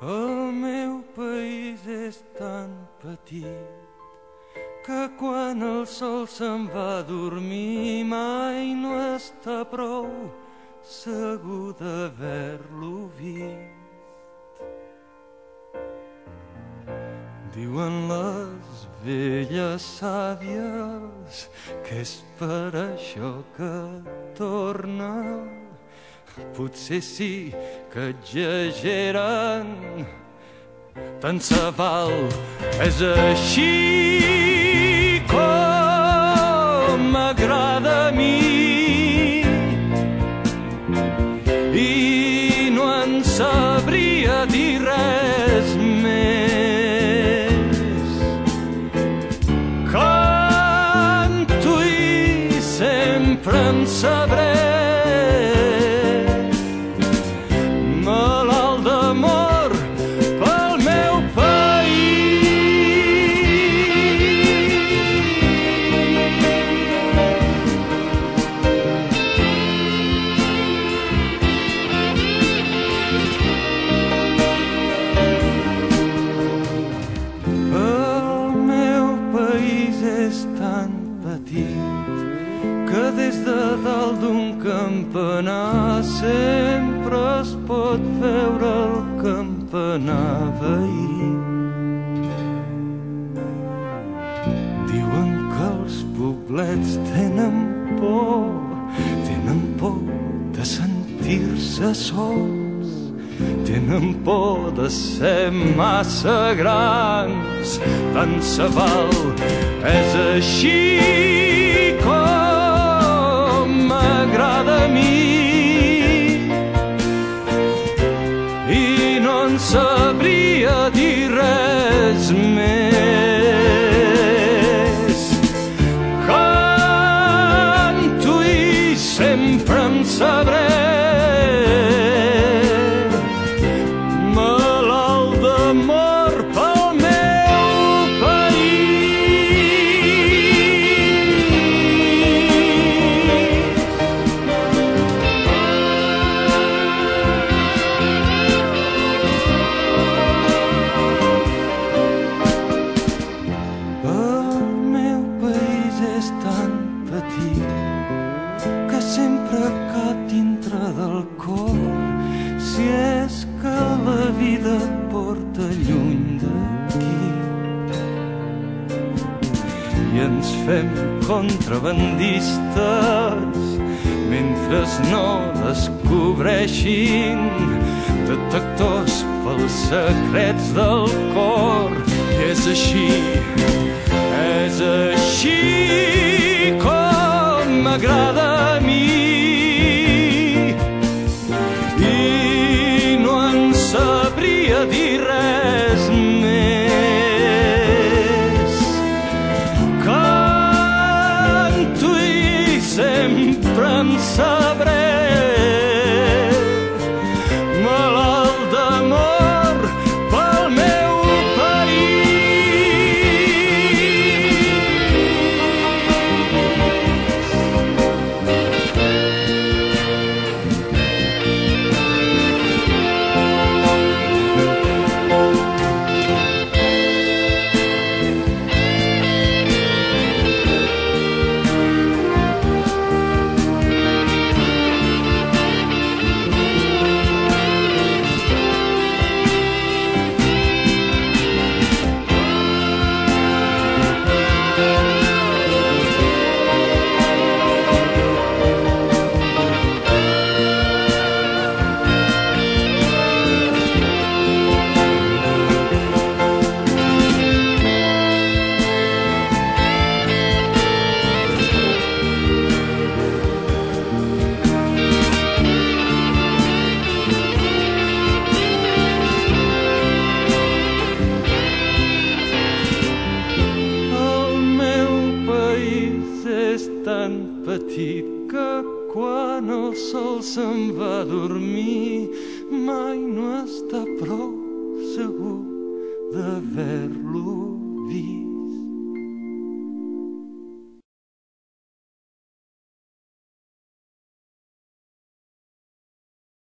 El meu país és tan petit que quan el sol se'n va a dormir mai no està prou segur d'haver-lo vist. Diuen les velles sàvies que és per això que torna Potser sí que exageren, tant se val, és així com m'agrada a mi. I no en sabria dir res més. Canto i sempre en sabré és tan petit que des de dalt d'un campanar sempre es pot veure el campanar veí. Diuen que els poblets tenen por, tenen por de sentir-se sols, tenen por de ser massa grans, tant se val, és així com m'agrada a mi. I no en sabria dir res més. Canto i sempre en sabré tan petit que sempre cap dintre del cor si és que la vida porta lluny d'aquí. I ens fem contrabandistes mentre no descobreixin detectors pels secrets del cor. I és així sabria dir res més. Canto i sempre en sabré petit que quan el sol se'n va a dormir mai no està prou segur d'haver-lo